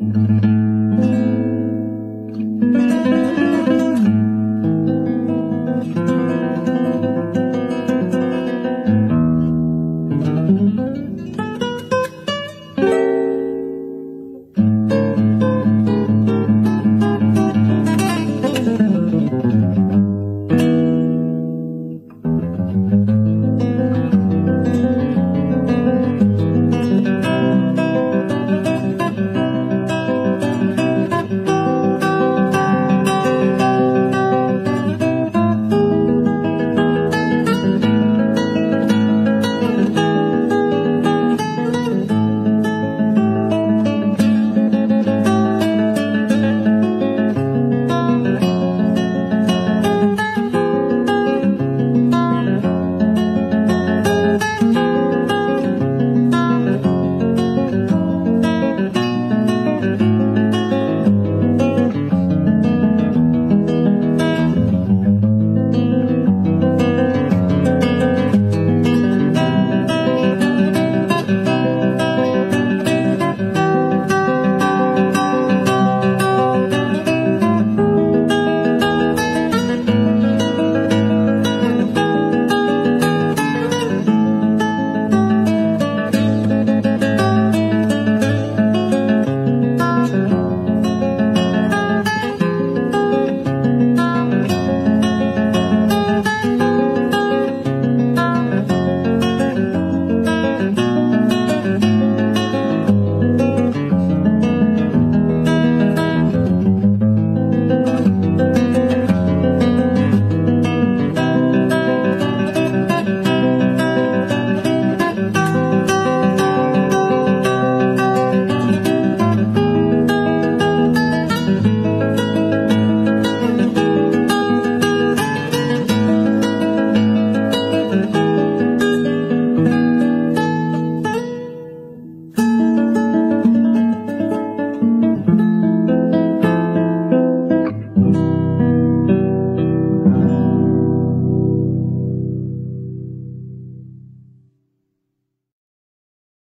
Mm-hmm.